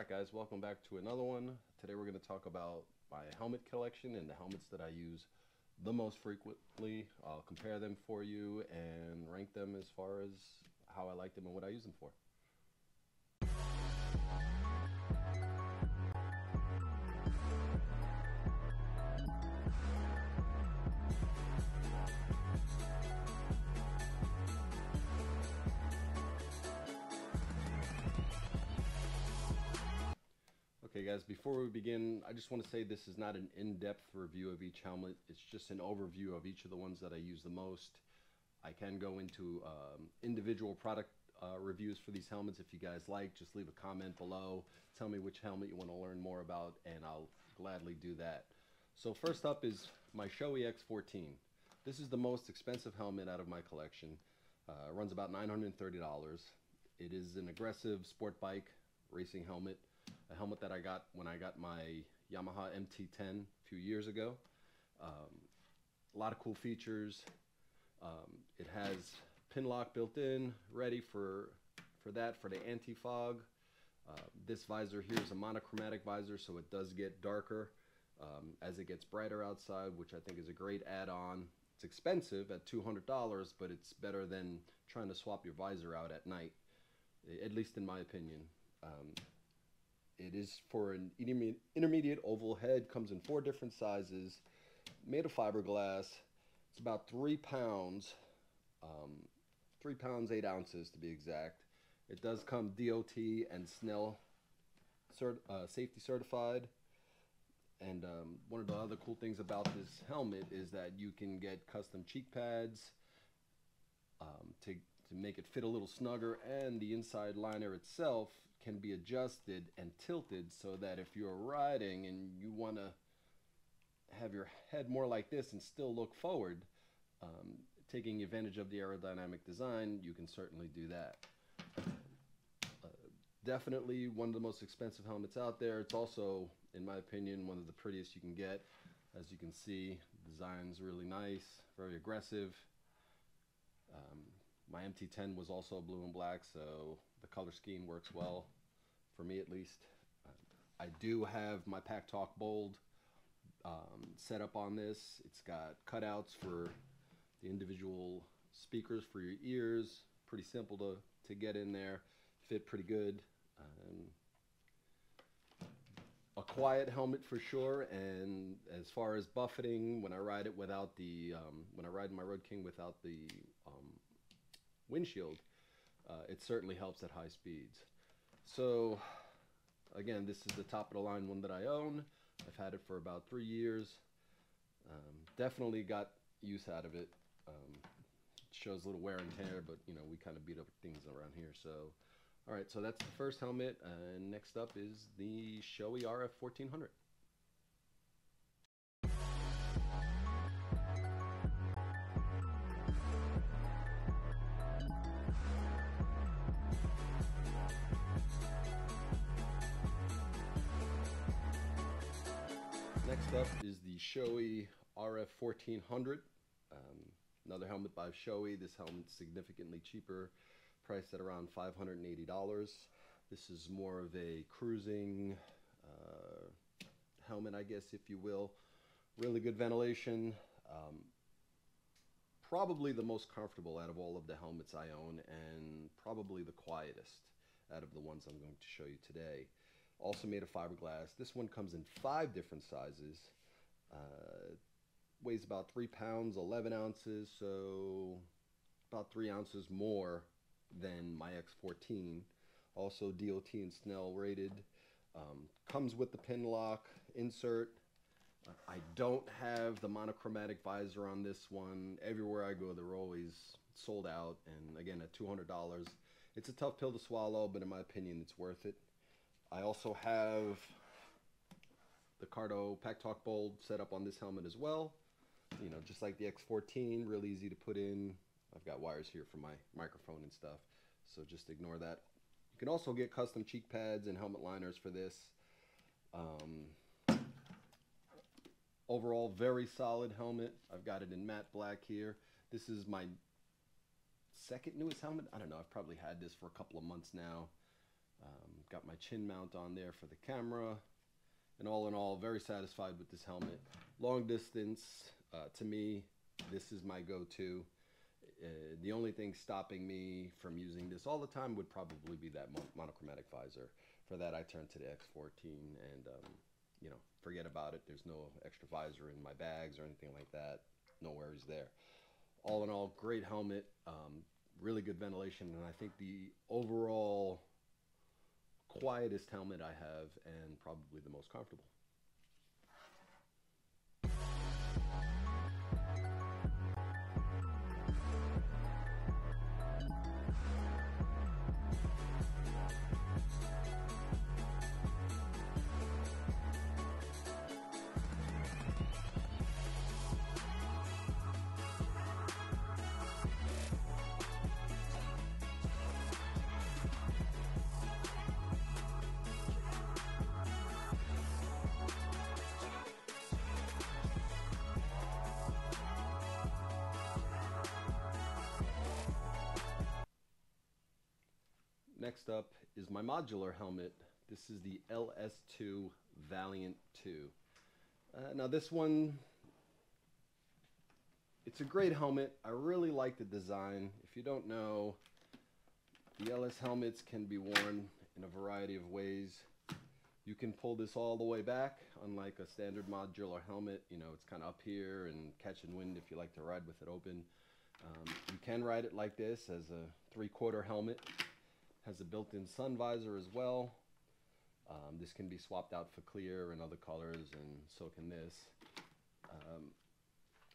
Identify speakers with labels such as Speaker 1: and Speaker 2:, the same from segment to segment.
Speaker 1: Alright guys, welcome back to another one. Today we're going to talk about my helmet collection and the helmets that I use the most frequently. I'll compare them for you and rank them as far as how I like them and what I use them for. Guys, before we begin, I just want to say this is not an in-depth review of each helmet. It's just an overview of each of the ones that I use the most. I can go into um, individual product uh, reviews for these helmets if you guys like. Just leave a comment below. Tell me which helmet you want to learn more about and I'll gladly do that. So first up is my Shoei X14. This is the most expensive helmet out of my collection. Uh, runs about $930. It is an aggressive sport bike racing helmet a helmet that I got when I got my Yamaha MT10 a few years ago. Um, a lot of cool features. Um, it has pin lock built in, ready for for that for the anti-fog. Uh, this visor here is a monochromatic visor, so it does get darker um, as it gets brighter outside, which I think is a great add-on. It's expensive at $200, but it's better than trying to swap your visor out at night, at least in my opinion. Um, it is for an intermediate oval head, comes in four different sizes, made of fiberglass. It's about three pounds, um, three pounds, eight ounces to be exact. It does come DOT and Snell cert, uh, safety certified. And um, one of the other cool things about this helmet is that you can get custom cheek pads um, to, to make it fit a little snugger and the inside liner itself can be adjusted and tilted so that if you're riding and you want to have your head more like this and still look forward, um, taking advantage of the aerodynamic design, you can certainly do that. Uh, definitely one of the most expensive helmets out there. It's also, in my opinion, one of the prettiest you can get. As you can see, design's really nice, very aggressive. Um, my MT10 was also blue and black, so the color scheme works well, for me at least. I do have my Pack Talk Bold um, set up on this. It's got cutouts for the individual speakers for your ears. Pretty simple to, to get in there. Fit pretty good. Um, a quiet helmet for sure and as far as buffeting when I ride it without the um, when I ride my Road King without the um, windshield uh, it certainly helps at high speeds. So again, this is the top of the line one that I own. I've had it for about three years. Um, definitely got use out of it. Um, shows a little wear and tear, but you know we kind of beat up things around here. So, all right, so that's the first helmet, and next up is the Shoei RF 1400. Next up is the Shoei RF 1400. Um, another helmet by Shoei. This helmet's significantly cheaper, priced at around $580. This is more of a cruising uh, helmet, I guess, if you will. Really good ventilation. Um, probably the most comfortable out of all of the helmets I own, and probably the quietest out of the ones I'm going to show you today also made of fiberglass. This one comes in five different sizes. Uh, weighs about three pounds, 11 ounces, so about three ounces more than my X14. Also DOT and Snell rated. Um, comes with the pin lock insert. I don't have the monochromatic visor on this one. Everywhere I go, they're always sold out. And again, at $200, it's a tough pill to swallow, but in my opinion, it's worth it. I also have the Cardo Pack Talk Bold set up on this helmet as well. You know, just like the X14, really easy to put in. I've got wires here for my microphone and stuff, so just ignore that. You can also get custom cheek pads and helmet liners for this. Um, overall, very solid helmet. I've got it in matte black here. This is my second newest helmet. I don't know, I've probably had this for a couple of months now. Um, got my chin mount on there for the camera. And all in all, very satisfied with this helmet. Long distance, uh, to me, this is my go-to. Uh, the only thing stopping me from using this all the time would probably be that mon- monochromatic visor. For that, I turn to the X14 and, um, you know, forget about it. There's no extra visor in my bags or anything like that. No worries there. All in all, great helmet, um, really good ventilation, and I think the overall quietest helmet I have and probably the most comfortable. Next up is my modular helmet. This is the LS2 Valiant 2. Uh, now this one, it's a great helmet. I really like the design. If you don't know, the LS helmets can be worn in a variety of ways. You can pull this all the way back, unlike a standard modular helmet. You know, it's kind of up here and catching wind if you like to ride with it open. Um, you can ride it like this as a three-quarter helmet. Has a built-in sun visor as well. Um, this can be swapped out for clear and other colors, and so can this. Um,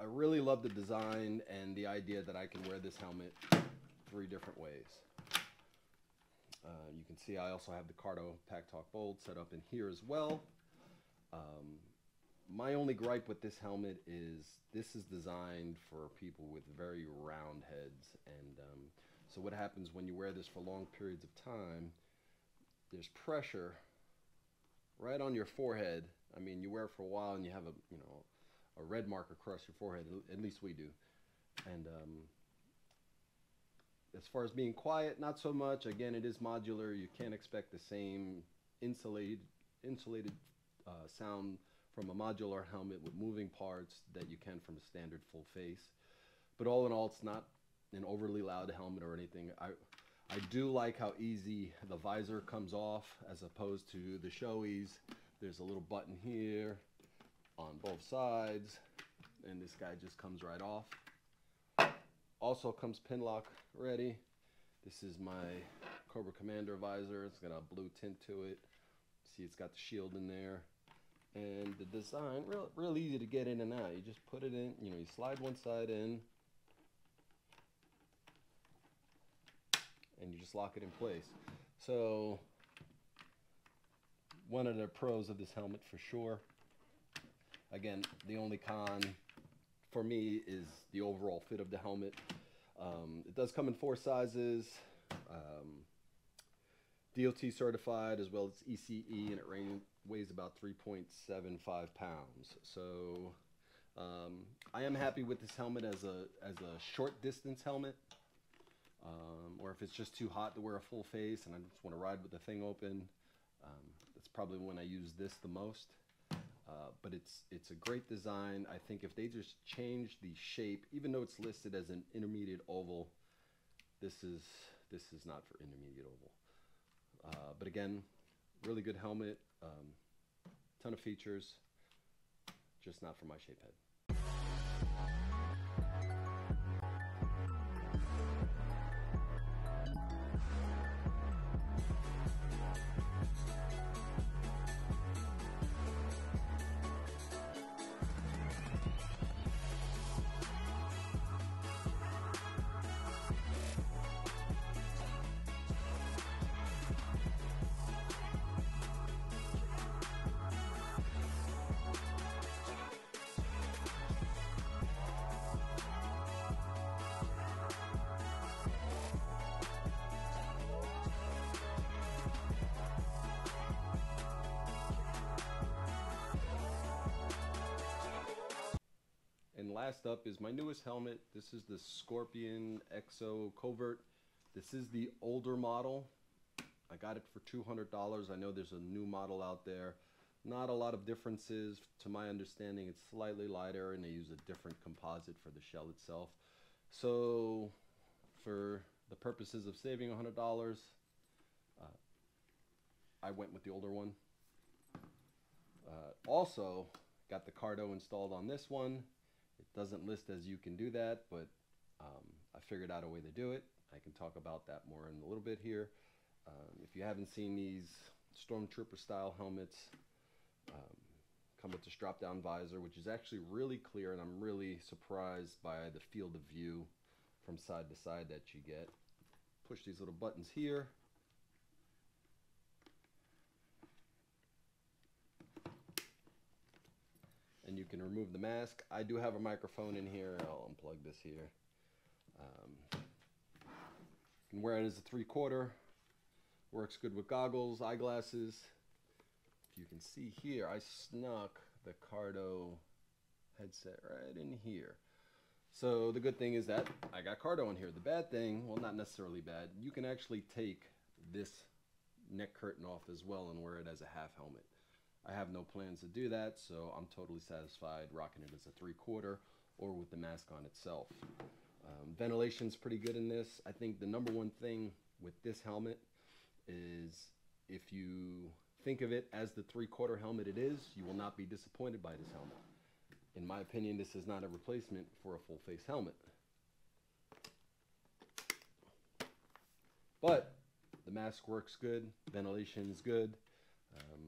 Speaker 1: I really love the design and the idea that I can wear this helmet three different ways. Uh, you can see I also have the Cardo Pack Talk Bold set up in here as well. Um, my only gripe with this helmet is this is designed for people with very round heads and um, so what happens when you wear this for long periods of time, there's pressure right on your forehead. I mean, you wear it for a while and you have a, you know, a red mark across your forehead, at least we do. And um, as far as being quiet, not so much. Again, it is modular. You can't expect the same insulated, insulated uh, sound from a modular helmet with moving parts that you can from a standard full face. But all in all, it's not an overly loud helmet or anything. I I do like how easy the visor comes off as opposed to the Shoeis. There's a little button here on both sides and this guy just comes right off. Also comes pin lock ready. This is my Cobra Commander visor. It's got a blue tint to it. See, it's got the shield in there. And the design, real, real easy to get in and out. You just put it in, you know, you slide one side in, and you just lock it in place. So one of the pros of this helmet for sure. Again, the only con for me is the overall fit of the helmet. Um, it does come in four sizes, um, DOT certified as well as ECE, and it weighs about 3.75 pounds. So um, I am happy with this helmet as a as a short distance helmet um, or if it's just too hot to wear a full face and I just want to ride with the thing open, um, that's probably when I use this the most. Uh, but it's it's a great design. I think if they just change the shape, even though it's listed as an intermediate oval, this is this is not for intermediate oval. Uh, but again, really good helmet, um, ton of features, just not for my shape head. Last up is my newest helmet. This is the Scorpion Exo Covert. This is the older model. I got it for $200. I know there's a new model out there. Not a lot of differences. To my understanding, it's slightly lighter and they use a different composite for the shell itself. So for the purposes of saving $100, uh, I went with the older one. Uh, also, got the Cardo installed on this one. It doesn't list as you can do that, but um, I figured out a way to do it. I can talk about that more in a little bit here. Um, if you haven't seen these Stormtrooper style helmets, um, come with this drop down visor, which is actually really clear, and I'm really surprised by the field of view from side to side that you get. Push these little buttons here. Can remove the mask. I do have a microphone in here. I'll unplug this here. Um, you can wear it as a three quarter. Works good with goggles, eyeglasses. If you can see here, I snuck the Cardo headset right in here. So the good thing is that I got Cardo in here. The bad thing, well not necessarily bad, you can actually take this neck curtain off as well and wear it as a half helmet. I have no plans to do that, so I'm totally satisfied rocking it as a three quarter or with the mask on itself. Um, ventilation's pretty good in this. I think the number one thing with this helmet is if you think of it as the three quarter helmet it is, you will not be disappointed by this helmet. In my opinion, this is not a replacement for a full face helmet. But the mask works good, ventilation is good. Um,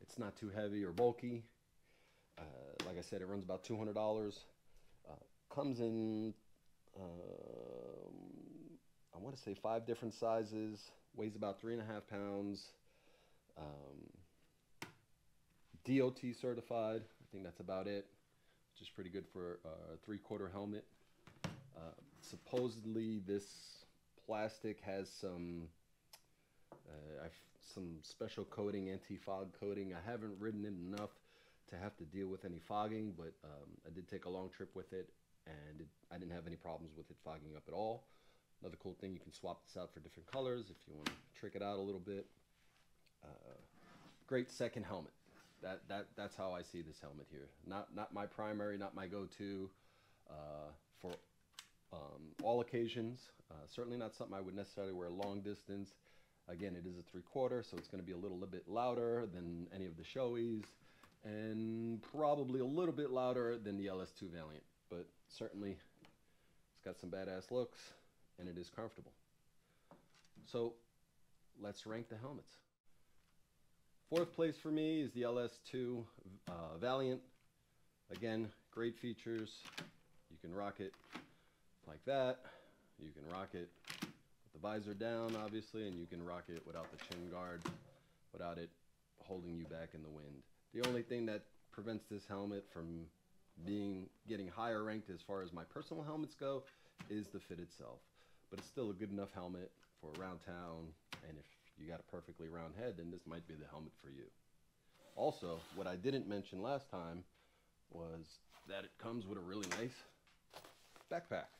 Speaker 1: it's not too heavy or bulky. Uh, like I said, it runs about $200. Uh, comes in, um, I want to say five different sizes, weighs about three and a half pounds. Um, DOT certified. I think that's about it. Which is pretty good for a three quarter helmet. Uh, supposedly, this plastic has some uh, some special coating, anti-fog coating. I haven't ridden it enough to have to deal with any fogging, but um, I did take a long trip with it, and it, I didn't have any problems with it fogging up at all. Another cool thing, you can swap this out for different colors if you want to trick it out a little bit. Uh, great second helmet. That that that's how I see this helmet here. Not not my primary, not my go-to uh, for um, all occasions. Uh, certainly not something I would necessarily wear long distance. Again, it is a three quarter, so it's going to be a little, bit louder than any of the Shoeis and probably a little bit louder than the LS2 Valiant. But certainly, it's got some badass looks, and it is comfortable. So, let's rank the helmets. Fourth place for me is the LS2 uh, Valiant. Again, great features. You can rock it like that. You can rock it the visor down, obviously, and you can rock it without the chin guard, without it holding you back in the wind. The only thing that prevents this helmet from being getting higher ranked as far as my personal helmets go is the fit itself. But it's still a good enough helmet for around town, and if you got a perfectly round head, then this might be the helmet for you. Also, what I didn't mention last time was that it comes with a really nice backpack.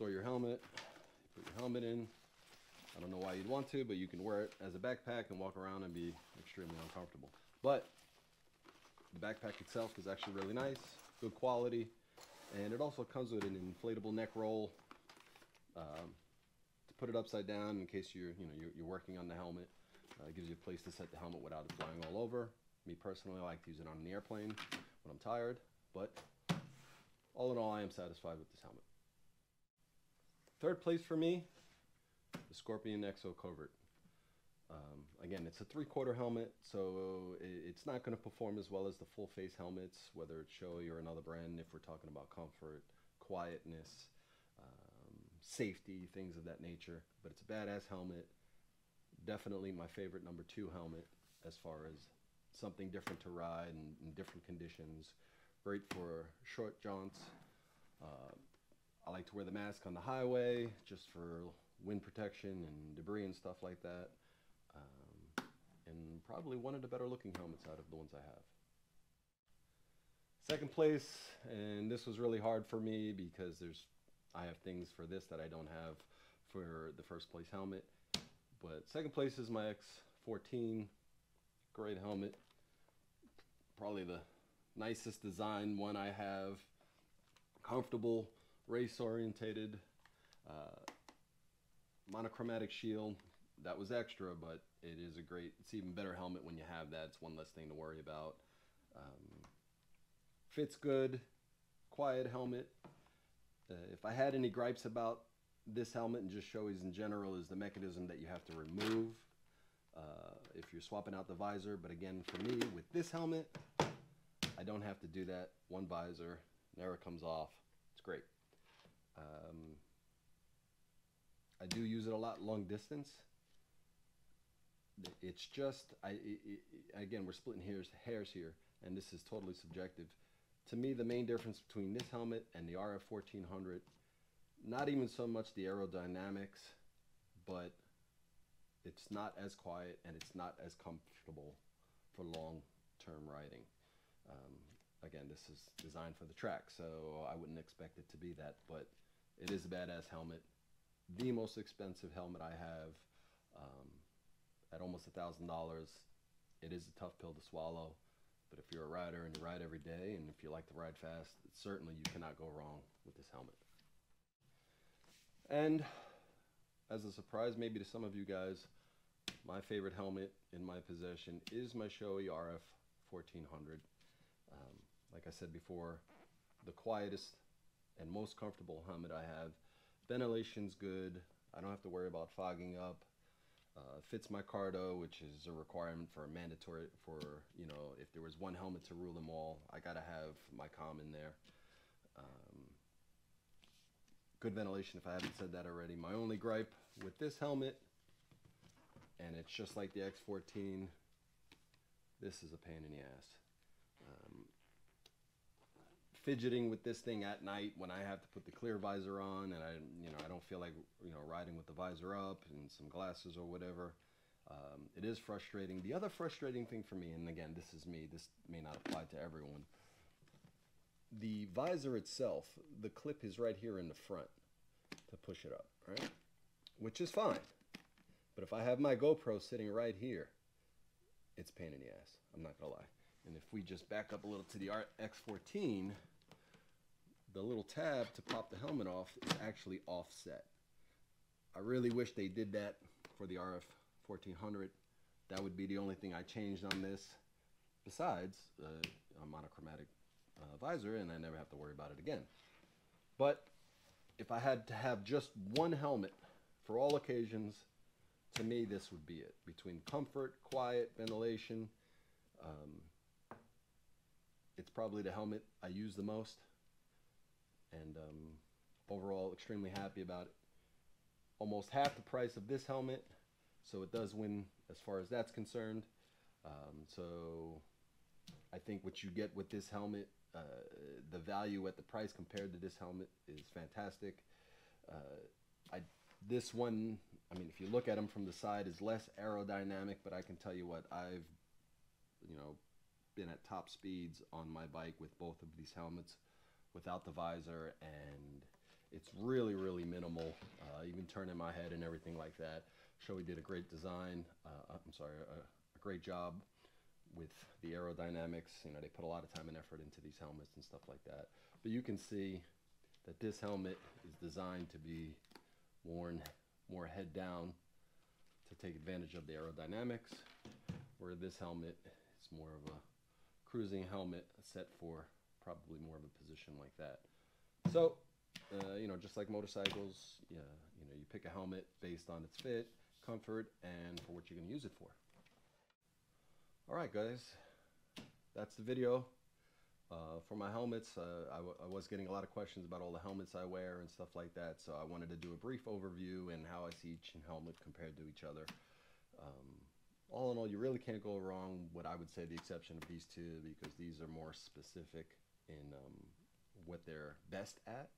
Speaker 1: Store your helmet, put your helmet in. I don't know why you'd want to, but you can wear it as a backpack and walk around and be extremely uncomfortable. But the backpack itself is actually really nice, good quality, and it also comes with an inflatable neck roll. Um, to put it upside down in case you're, you know, you're, you're working on the helmet. Uh, it gives you a place to set the helmet without it flying all over. Me personally, I like to use it on an airplane when I'm tired, but all in all, I am satisfied with this helmet. Third place for me, the Scorpion Exo Covert. Um, again, it's a three-quarter helmet, so it's not going to perform as well as the full-face helmets, whether it's Shoei or another brand, if we're talking about comfort, quietness, safety, things of that nature. But it's a badass helmet. Definitely my favorite number two helmet as far as something different to ride and in different conditions. Great for short jaunts. Uh, I like to wear the mask on the highway just for wind protection and debris and stuff like that. Um, and probably one of the better looking helmets out of the ones I have. Second place, and this was really hard for me because there's I have things for this that I don't have for the first place helmet. But second place is my X14. Great helmet. Probably the nicest design one I have. Comfortable, race orientated, uh, monochromatic shield. That was extra, but it is a great, it's even better helmet when you have that. It's one less thing to worry about. Um, fits good, quiet helmet. Uh, if I had any gripes about this helmet and just Shoeis in general is the mechanism that you have to remove uh, if you're swapping out the visor. But again, for me, with this helmet, I don't have to do that. One visor, it comes off. It's great. Um, I do use it a lot long distance. It's just, I, it, it, again, we're splitting hairs, hairs here, and this is totally subjective. To me, the main difference between this helmet and the RF 1400 not even so much the aerodynamics, but it's not as quiet and it's not as comfortable for long-term riding. Um, again, this is designed for the track, so I wouldn't expect it to be that, but it is a badass helmet. The most expensive helmet I have um, at almost a thousand dollars. It is a tough pill to swallow, but if you're a rider and you ride every day, and if you like to ride fast, certainly you cannot go wrong with this helmet. And as a surprise, maybe to some of you guys, my favorite helmet in my possession is my Shoei RF 1400. Um, like I said before, the quietest and most comfortable helmet I have. Ventilation's good. I don't have to worry about fogging up. Uh, fits my cardo, which is a requirement for a mandatory for you know if there was one helmet to rule them all, I gotta have my com in there. Um, good ventilation if I haven't said that already. My only gripe with this helmet, and it's just like the X14, this is a pain in the ass. Fidgeting with this thing at night when I have to put the clear visor on and I, you know, I don't feel like, you know, riding with the visor up and some glasses or whatever. Um, it is frustrating. The other frustrating thing for me, and again, this is me, this may not apply to everyone, the visor itself, the clip is right here in the front to push it up, right? Which is fine. But if I have my GoPro sitting right here, it's pain in the ass. I'm not gonna lie. And if we just back up a little to the X14, the little tab to pop the helmet off is actually offset. I really wish they did that for the RF 1400. That would be the only thing I changed on this. Besides, uh, a monochromatic uh, visor and I never have to worry about it again. But if I had to have just one helmet for all occasions, to me this would be it. Between comfort, quiet, ventilation, um, it's probably the helmet I use the most. And um, overall, extremely happy about it. Almost half the price of this helmet, so it does win as far as that's concerned. Um, so I think what you get with this helmet uh, the value at the price compared to this helmet is fantastic. Uh, I this one, I mean, if you look at them from the side, is less aerodynamic, but I can tell you what I've, you know, been at top speeds on my bike with both of these helmets, without the visor, and it's really, really minimal. Uh, even turning my head and everything like that. Shoei did a great design. Uh, I'm sorry, a, a great job with the aerodynamics. You know, they put a lot of time and effort into these helmets and stuff like that. But you can see that this helmet is designed to be worn more head down to take advantage of the aerodynamics, where this helmet is more of a cruising helmet set for probably more of a position like that. So, uh, you know, just like motorcycles, yeah, you know, you pick a helmet based on its fit, comfort, and for what you're going to use it for. All right, guys, that's the video. Uh, for my helmets, uh, I, was getting a lot of questions about all the helmets I wear and stuff like that, so I wanted to do a brief overview and how I see each helmet compared to each other. Um, all in all, you really can't go wrong, what I would say the exception of these two, because these are more specific in um, what they're best at.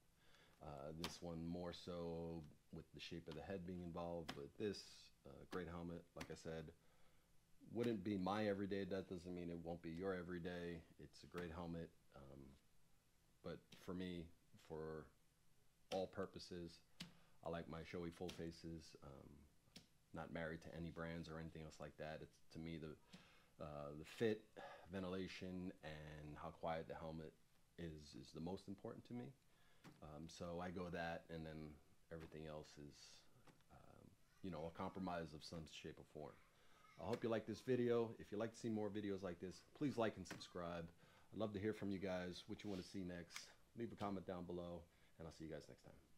Speaker 1: Uh, this one more so with the shape of the head being involved, but this uh, great helmet, like I said, wouldn't be my everyday. That doesn't mean it won't be your everyday. It's a great helmet. Um, but for me, for all purposes. I like my Shoei full faces. Um, not married to any brands or anything else like that. It's to me the uh, the fit, ventilation, and how quiet the helmet is is the most important to me. Um, so I go that, and then everything else is, um, you know, a compromise of some shape or form. I hope you like this video. If you'd like to see more videos like this, please like and subscribe. I'd love to hear from you guys what you want to see next. Leave a comment down below, and I'll see you guys next time.